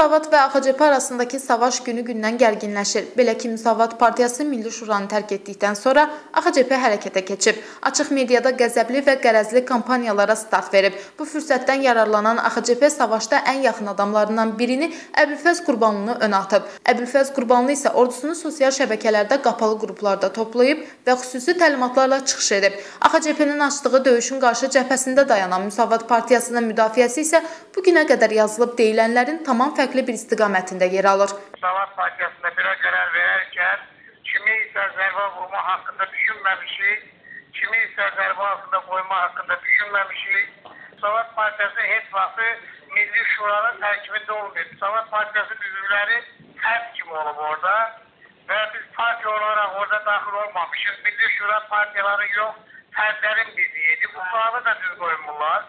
Müsavat və AXCP arasındakı savaş günü gündən gərginləşir. Belə ki, Müsavat partiyası Milli Şuranı tərk etdikdən sonra AXCP hərəkətə keçib. Açıq mediada qəzəbli və qərəzli kampaniyalara start verib. Bu fürsətdən yararlanan AXCP savaşda ən yaxın adamlarından birini Əbülfəz Qurbanlını önə atıb. Əbülfəz Qurbanlı isə ordusunu sosial şəbəkələrdə qapalı qruplarda toplayıb və xüsusi təlimatlarla çıxış edib. AXCP-nin açdığı döyüşün qarşı cəbhəsində dayanan Müsavat partiyasının müdafiəsi isə bu günə qədər yazılıb deyilənlərin tamam tamam fərqli bir istiqamətində yer alır. Savaş partiyasında belə qərar verərkən kimi isə zərbə vurma haqqında düşünməmişik, kimi isə zərbə altında qoyma haqqında düşünməmişik. Savaş partiyası heç vaxtı Milli Şuranın tərkibində olmayıb. Savaş partiyasının üzvləri fərd kimi olub orada və biz partiya olaraq orada daxil olmamışıq. Milli Şura partiyaları yox, fərdlərin birliyidir. Bu sualı da düz qoymurlar.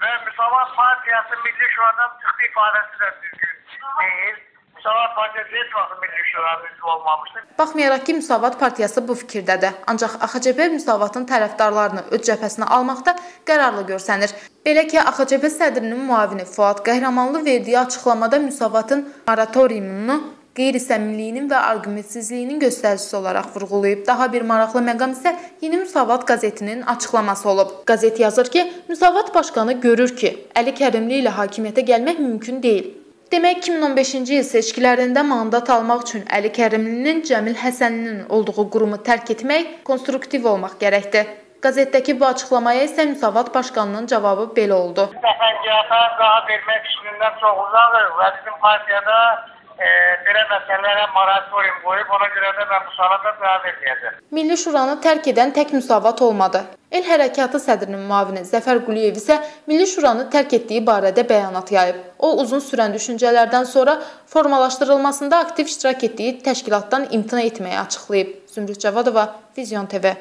Və Müsavat Partiyası Milli Şuradan çıxdı ifadəsi də düzgün deyil. Müsavat Partiyası heç vaxt Milli Şuranın üzvü olmamışdır. Baxmayaraq ki, Müsavat Partiyası bu fikirdədir. Ancaq AXCB Müsavatın tərəfdarlarını öz cəbhəsinə almaqda qərarlı görsənir. Belə ki, AXCB sədrinin müavini Fuad Qəhrəmanlı verdiyi açıqlamada Müsavatın moratoriumunu qeyri-səmimiliyinin və arqumentsizliyinin göstəricisi olaraq vurğulayıb. Daha bir maraqlı məqam isə Yeni Müsavat qəzetinin açıqlaması olub. Qəzet yazır ki, Müsavat başqanı görür ki, Əli Kərimli ilə hakimiyyətə gəlmək mümkün deyil. Demək 2015-ci il seçkilərində mandat almaq üçün Əli Kərimlinin Cəmil Həsəninin olduğu qurumu tərk etmək konstruktiv olmaq gərəkdir. Qəzetdəki bu açıqlamaya isə Müsavat başqanının cavabı belə oldu. Təfəkkürata daha vermək fikrindən çox uzaqdır və bizim partiyada e, belə məsələlərə moratorium qoyub, ona görə də mən bu suala da cavab verməyəcəm. Milli Şuranı tərk edən tək Müsavat olmadı. El Hərəkatı sədrinin müavini Zəfər Quliyev isə Milli Şuranı tərk etdiyi barədə bəyanat yayıb. O uzun sürən düşüncələrdən sonra formalaşdırılmasında aktiv iştirak etdiyi təşkilatdan imtina etməyi açıqlayıb. Zümrüd Cavadova, Vizyon TV